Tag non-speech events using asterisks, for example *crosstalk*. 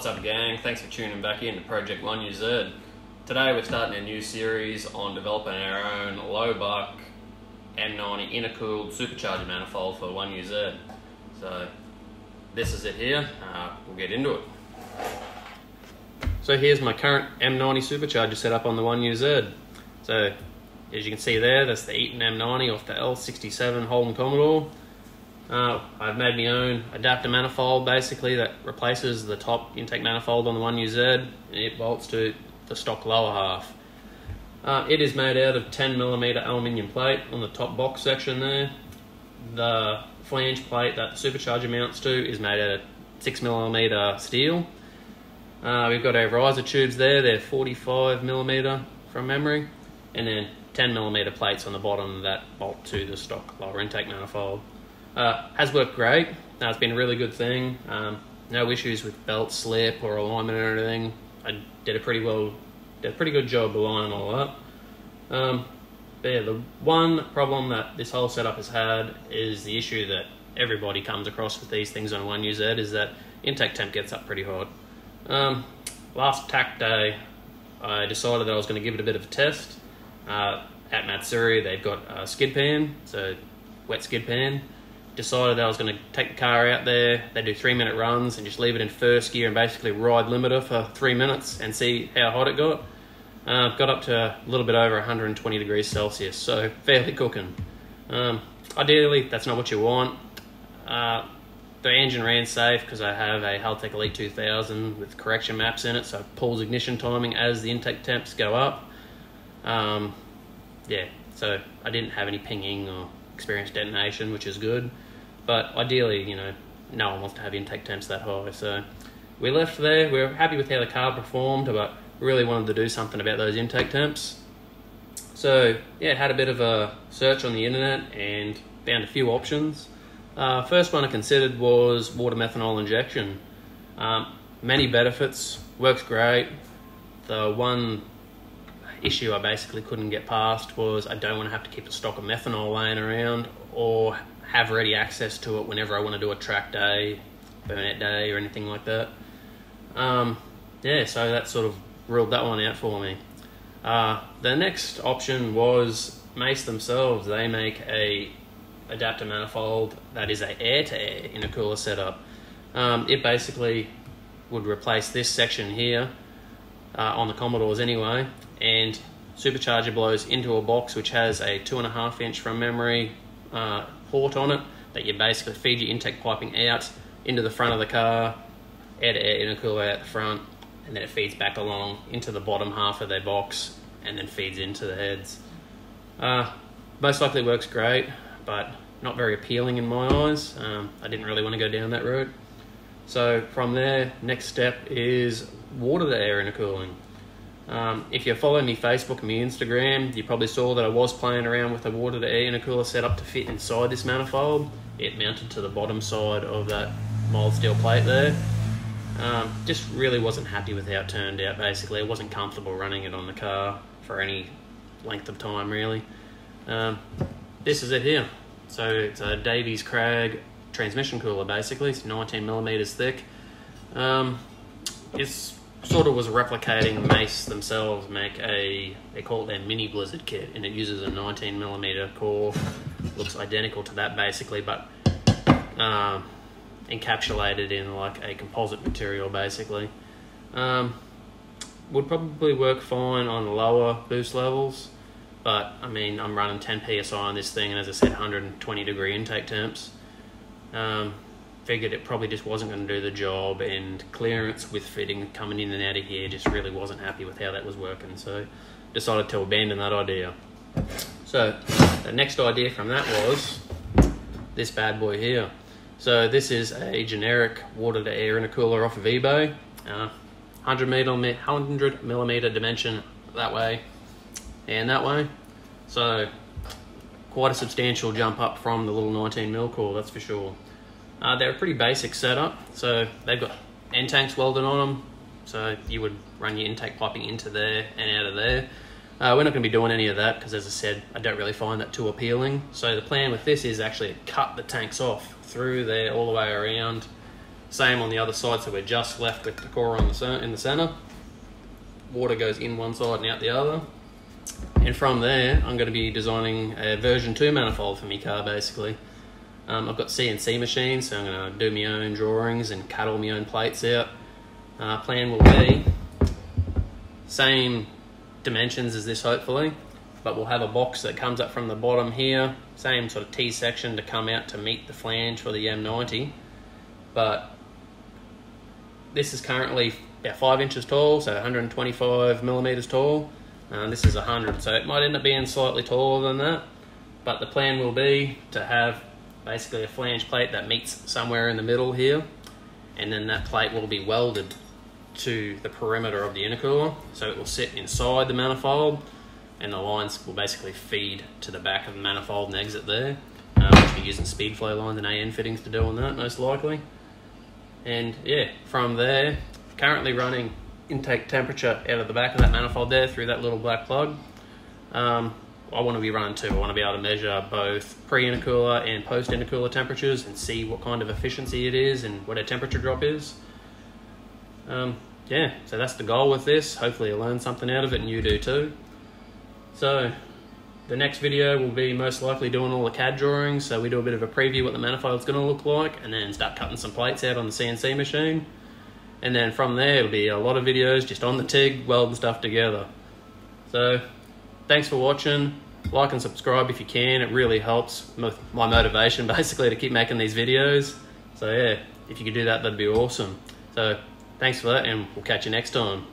gang, thanks for tuning back in to Project 1UZ. Today we're starting a new series on developing our own low buck M90 intercooled supercharger manifold for 1UZ. So this is it here, uh, we'll get into it. So here's my current M90 supercharger setup on the 1UZ. So as you can see there, that's the Eaton M90 off the L67 Holden Commodore. Uh, I've made my own adapter manifold basically that replaces the top intake manifold on the 1UZ and it bolts to the stock lower half. Uh, it is made out of 10mm aluminium plate on the top box section there. The flange plate that the supercharger mounts to is made out of 6mm steel. Uh, we've got our riser tubes there, they're 45mm from memory, and then 10mm plates on the bottom that bolt to the stock lower intake manifold. Uh, has worked great. Uh, it's been a really good thing. Um, no issues with belt slip or alignment or anything. I did a pretty well, did a pretty good job aligning all up. Um, but yeah, the one problem that this whole setup has had is the issue that everybody comes across with these things on 1UZ is that intake temp gets up pretty hot. Um, last tack day, I decided that I was going to give it a bit of a test. Uh, at Matsuri, they've got a skid pan, so wet skid pan decided I was going to take the car out there. They do three minute runs and just leave it in first gear and basically ride limiter for three minutes and see how hot it got. Uh, got up to a little bit over 120 degrees Celsius, so fairly cooking. Um, ideally, that's not what you want. Uh, the engine ran safe because I have a Haltech Elite 2000 with correction maps in it, so it pulls ignition timing as the intake temps go up. Um, yeah, so I didn't have any pinging or experienced detonation, which is good. But ideally, you know, no one wants to have intake temps that high. So we left there. We were happy with how the car performed, but really wanted to do something about those intake temps. So yeah, had a bit of a search on the internet and found a few options. Uh, first one I considered was water methanol injection. Um, many benefits, works great. The one issue I basically couldn't get past was I don't want to have to keep a stock of methanol laying around or have ready access to it whenever I want to do a track day, burnout day, or anything like that. Um, yeah, so that sort of ruled that one out for me. Uh, the next option was Mace themselves. They make a adapter manifold that is a air to air intercooler setup. Um, it basically would replace this section here uh, on the Commodores anyway, and supercharger blows into a box which has a two and a half inch from memory uh, port on it that you basically feed your intake piping out into the front of the car, air to air intercooler out the front, and then it feeds back along into the bottom half of their box and then feeds into the heads. Uh, most likely works great, but not very appealing in my eyes. Um, I didn't really want to go down that route. So from there, next step is water the air in intercooling. Um, if you follow me Facebook and me Instagram, you probably saw that I was playing around with a water to air intercooler setup to fit inside this manifold. It mounted to the bottom side of that mild steel plate there. Um, just really wasn't happy with how it turned out basically. I wasn't comfortable running it on the car for any length of time really. Um, this is it here. So it's a Davies Craig transmission cooler basically. It's 19 millimeters thick. Um, it's sort of was replicating Mace themselves make a they call it their mini Blizzard kit, and it uses a 19 millimeter core. Looks identical to that basically, but um, encapsulated in like a composite material basically. Um, would probably work fine on lower boost levels, but I mean I'm running 10 psi on this thing, and as I said, 120 degree intake temps. Um, figured it probably just wasn't going to do the job and clearance with fitting coming in and out of here just really wasn't happy with how that was working so decided to abandon that idea. So the next idea from that was this bad boy here. So this is a generic water to air intercooler off of ebay uh, 100 millimeter, 100 millimeter dimension that way and that way. So quite a substantial jump up from the little 19 mil core that's for sure uh, they're a pretty basic setup, so they've got end tanks welded on them, so you would run your intake piping into there and out of there. Uh, we're not going to be doing any of that because, as I said, I don't really find that too appealing. So the plan with this is actually cut the tanks off through there all the way around. Same on the other side, so we're just left with the core on the in the center. Water goes in one side and out the other. And from there, I'm going to be designing a version 2 manifold for my car, basically. Um, I've got CNC machines, so I'm going to do my own drawings and cut all my own plates out. Uh, plan will be same dimensions as this, hopefully, but we'll have a box that comes up from the bottom here, same sort of T-section to come out to meet the flange for the M90. But this is currently about five inches tall, so 125 millimeters tall. Uh, this is 100, so it might end up being slightly taller than that. But the plan will be to have basically a flange plate that meets somewhere in the middle here, and then that plate will be welded to the perimeter of the intercooler, so it will sit inside the manifold, and the lines will basically feed to the back of the manifold and exit there. Uh, which we're using Speedflow lines and AN fittings to do on that, most likely. And yeah, from there, currently running intake temperature out of the back of that manifold there through that little black plug. Um, I want to be running two. I want to be able to measure both pre-intercooler and post-intercooler temperatures and see what kind of efficiency it is and what a temperature drop is. Um, yeah, so that's the goal with this. Hopefully you learn something out of it and you do too. So the next video will be most likely doing all the CAD drawings, so we do a bit of a preview what the manifold's going to look like, and then start cutting some plates out on the CNC machine. And then from there, it'll be a lot of videos just on the TIG, welding stuff together. So, thanks for watching. Like and subscribe if you can. It really helps with my motivation, *laughs* basically, to keep making these videos. So yeah, if you could do that, that'd be awesome. So, thanks for that, and we'll catch you next time.